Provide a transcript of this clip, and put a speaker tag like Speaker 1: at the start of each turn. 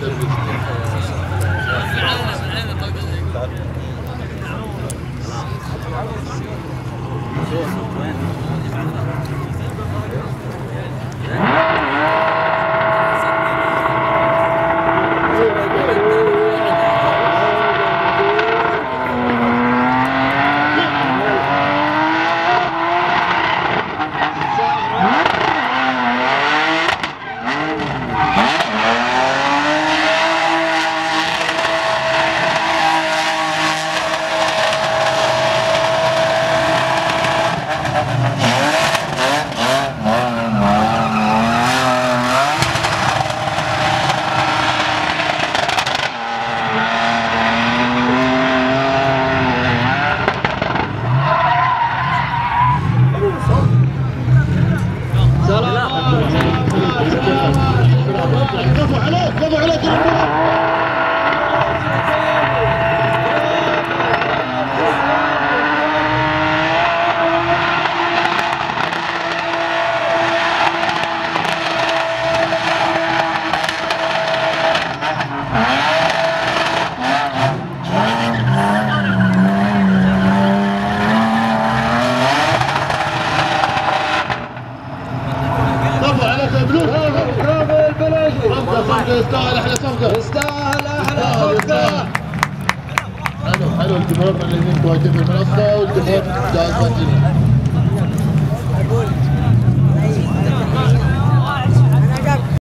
Speaker 1: Thank you.
Speaker 2: la pelota. يستاهل أحلى صفقة.
Speaker 1: يستاهل أحلى
Speaker 2: صفقة. حلو حلو الجمهور من في المنصة والجمهور جاهز